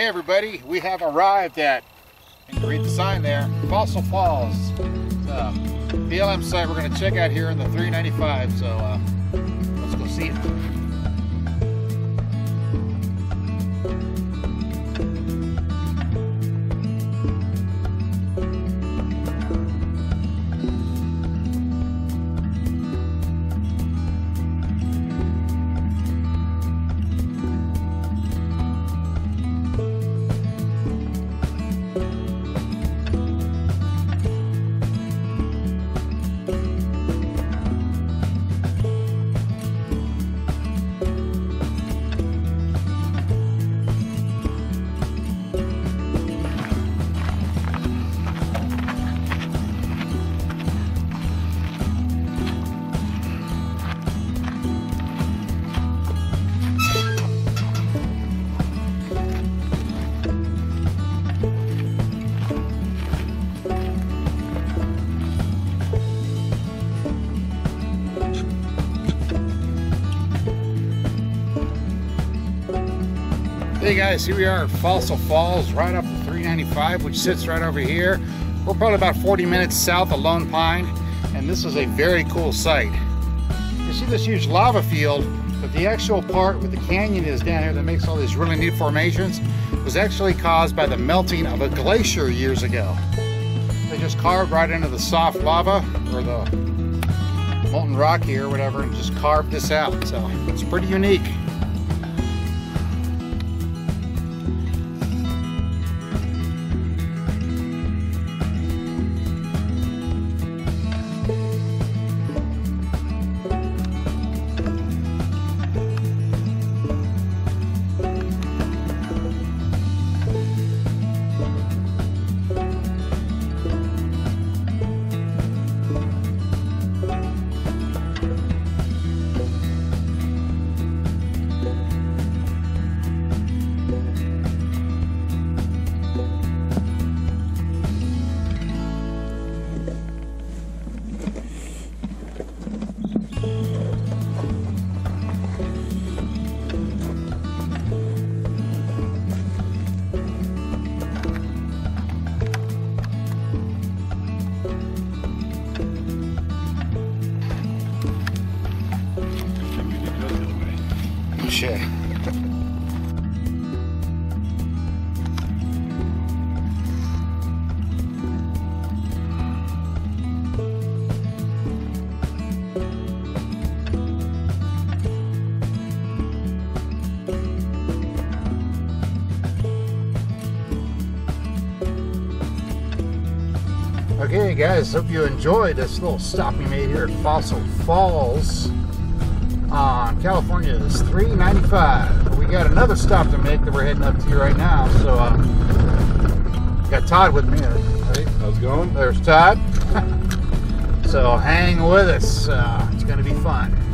Hey everybody, we have arrived at, can read the sign there, Fossil Falls. It's a BLM site we're going to check out here in the 395, so uh, let's go see it. Hey guys, here we are at Fossil Falls, right off the 395, which sits right over here. We're probably about 40 minutes south of Lone Pine, and this is a very cool site. You see this huge lava field, but the actual part where the canyon is down here that makes all these really neat formations was actually caused by the melting of a glacier years ago. They just carved right into the soft lava, or the molten rock here, or whatever, and just carved this out. So it's pretty unique. Shit. Okay guys, hope you enjoyed this little stop we made here at Fossil Falls on is 395. We got another stop to make that we're heading up to right now. So, uh, got Todd with me. Hey, how's it going? There's Todd. so hang with us. Uh, it's going to be fun.